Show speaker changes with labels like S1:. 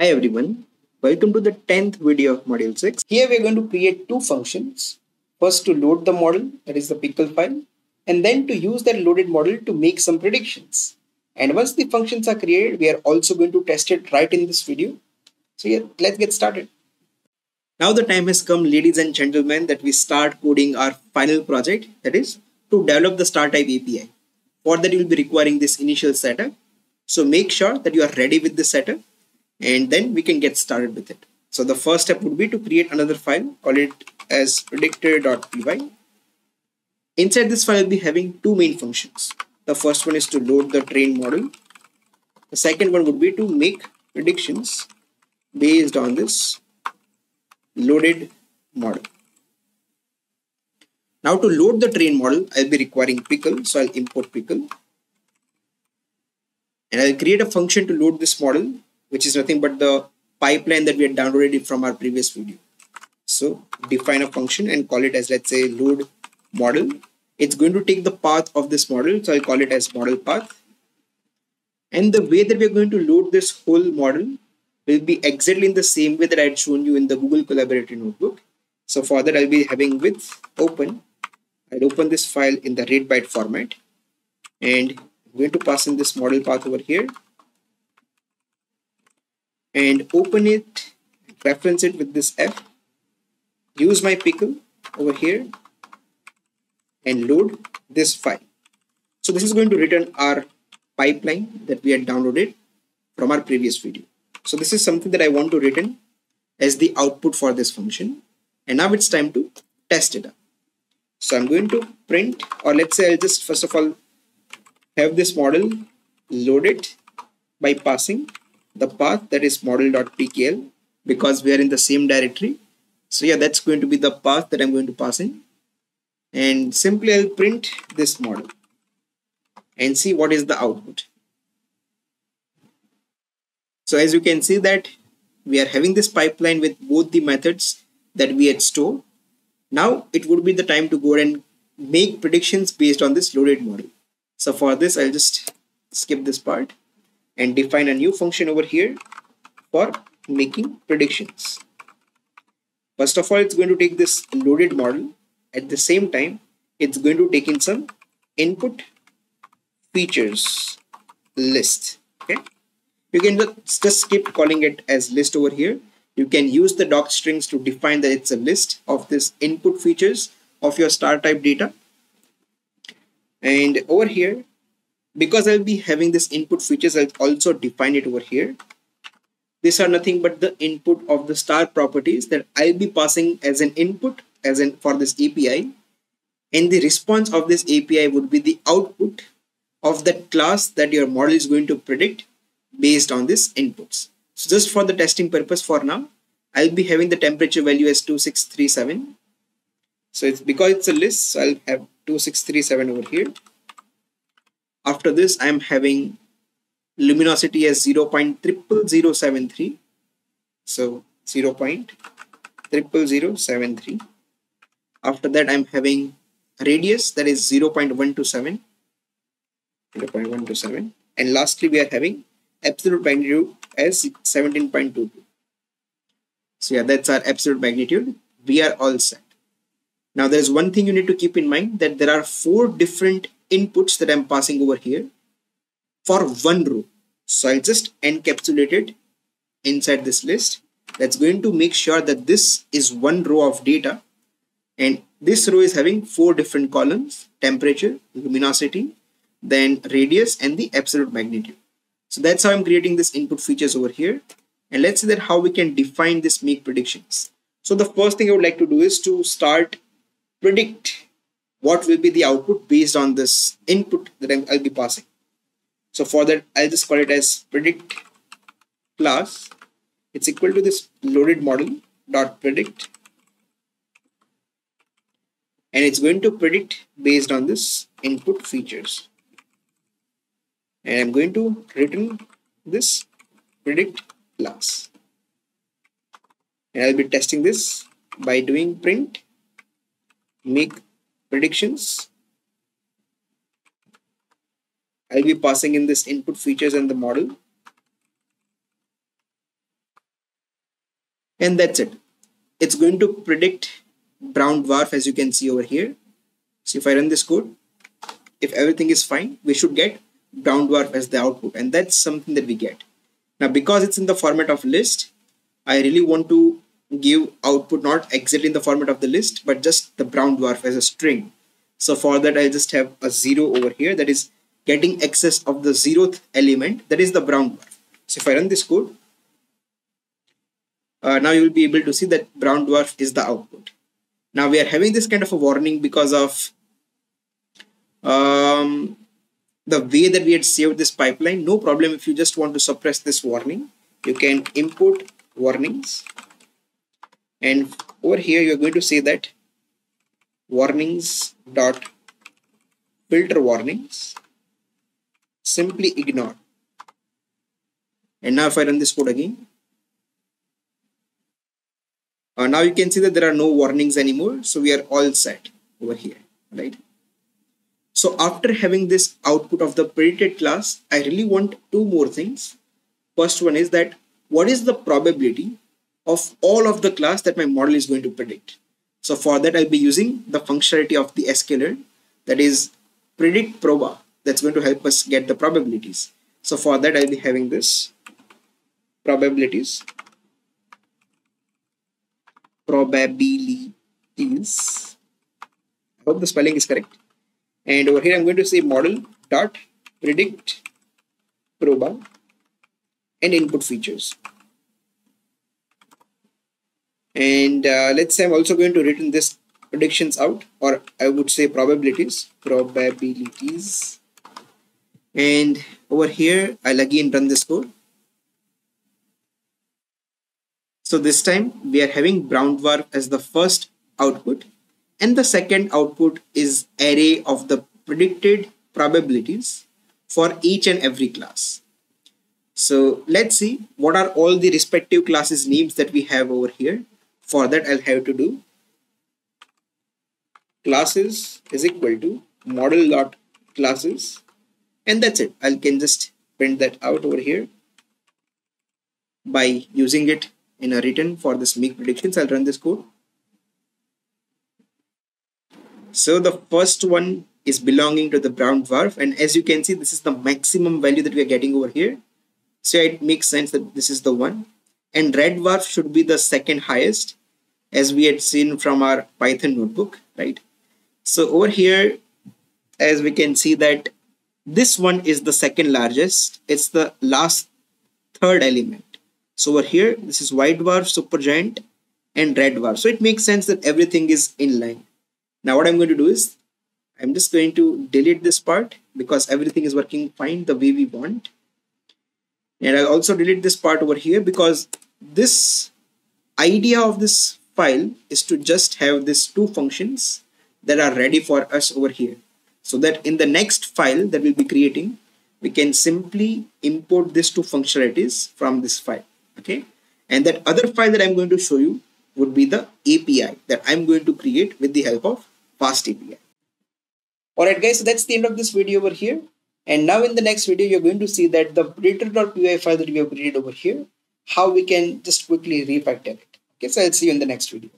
S1: Hi everyone, welcome to the 10th video of module 6. Here we are going to create two functions. First to load the model, that is the pickle file, and then to use that loaded model to make some predictions. And once the functions are created, we are also going to test it right in this video. So yeah, let's get started. Now the time has come, ladies and gentlemen, that we start coding our final project, that is to develop the star type API. For that, you will be requiring this initial setup. So make sure that you are ready with the setup and then we can get started with it. So the first step would be to create another file, call it as predictor.py. Inside this file, will be having two main functions. The first one is to load the train model. The second one would be to make predictions based on this loaded model. Now to load the train model, I'll be requiring pickle. So I'll import pickle. And I'll create a function to load this model, which is nothing but the pipeline that we had downloaded from our previous video. So define a function and call it as let's say load model. It's going to take the path of this model. So I'll call it as model path. And the way that we're going to load this whole model will be exactly in the same way that I had shown you in the Google Colaboratory Notebook. So for that, I'll be having with open I'll open this file in the read byte format and I'm going to pass in this model path over here and open it, reference it with this F, use my pickle over here and load this file. So this is going to return our pipeline that we had downloaded from our previous video. So this is something that I want to return as the output for this function. And now it's time to test it. So I'm going to print or let's say I'll just first of all have this model loaded by passing the path that is model.pkl because we are in the same directory. So yeah, that's going to be the path that I'm going to pass in. And simply I'll print this model and see what is the output. So as you can see that we are having this pipeline with both the methods that we had stored now it would be the time to go and make predictions based on this loaded model. So for this, I'll just skip this part and define a new function over here for making predictions. First of all, it's going to take this loaded model. At the same time, it's going to take in some input features list. Okay. You can just skip calling it as list over here you can use the doc strings to define that it's a list of this input features of your star type data. And over here, because I'll be having this input features, I'll also define it over here. These are nothing but the input of the star properties that I'll be passing as an input as in for this API. And the response of this API would be the output of that class that your model is going to predict based on these inputs. So just for the testing purpose for now, I'll be having the temperature value as 2637. So it's because it's a list, so I'll have 2637 over here. After this, I'm having luminosity as 0 0.00073. So 0 0.00073. After that, I'm having radius that is 0 0.127. 0 0.127. And lastly, we are having absolute magnitude as 17.22. So yeah, that's our absolute magnitude. We are all set. Now there's one thing you need to keep in mind that there are four different inputs that I'm passing over here for one row. So I'll just encapsulate it inside this list. That's going to make sure that this is one row of data and this row is having four different columns, temperature, luminosity, then radius and the absolute magnitude. So that's how I'm creating this input features over here. And let's see that how we can define this make predictions. So the first thing I would like to do is to start predict what will be the output based on this input that i will be passing. So for that, I'll just call it as predict class. It's equal to this loaded model dot predict. And it's going to predict based on this input features and I'm going to return this predict class and I'll be testing this by doing print make predictions. I'll be passing in this input features and the model. And that's it. It's going to predict brown dwarf as you can see over here. So if I run this code if everything is fine we should get brown dwarf as the output. And that's something that we get. Now because it's in the format of list I really want to give output not exactly in the format of the list but just the brown dwarf as a string. So for that I just have a zero over here. That is getting access of the zeroth element. That is the brown dwarf. So if I run this code uh, now you will be able to see that brown dwarf is the output. Now we are having this kind of a warning because of um, the way that we had saved this pipeline. No problem if you just want to suppress this warning. You can import warnings and over here you're going to say that warnings dot filter warnings. Simply ignore. And now if I run this code again. Uh, now you can see that there are no warnings anymore. So we are all set over here right? So after having this output of the predicted class I really want two more things. First one is that what is the probability of all of the class that my model is going to predict. So for that, I'll be using the functionality of the sklearn that is predict proba that's going to help us get the probabilities. So for that, I'll be having this probabilities probabilities. I hope the spelling is correct. And over here, I'm going to say model dot predict proba and input features and uh, let's say I'm also going to written this predictions out or I would say probabilities probabilities. And over here I'll again run this code so this time we are having brown dwarf as the first output and the second output is array of the predicted probabilities for each and every class. So let's see what are all the respective classes names that we have over here for that I'll have to do classes is equal to model dot classes and that's it. I can just print that out over here. By using it in a written for this make predictions I'll run this code. So the first one is belonging to the brown dwarf and as you can see this is the maximum value that we are getting over here. So it makes sense that this is the one. And red dwarf should be the second highest as we had seen from our Python notebook, right? So over here, as we can see that this one is the second largest. It's the last third element. So over here, this is white dwarf, supergiant, and red dwarf. So it makes sense that everything is in line. Now what I'm going to do is, I'm just going to delete this part because everything is working fine the way we want. And I'll also delete this part over here because this idea of this file is to just have these two functions that are ready for us over here. So that in the next file that we'll be creating we can simply import these two functionalities from this file okay? And that other file that I'm going to show you would be the API that I'm going to create with the help of FastAPI alright guys so that's the end of this video over here. And now in the next video you're going to see that the predictor.py file that we have created over here how we can just quickly refactor it Okay, so I'll see you in the next video.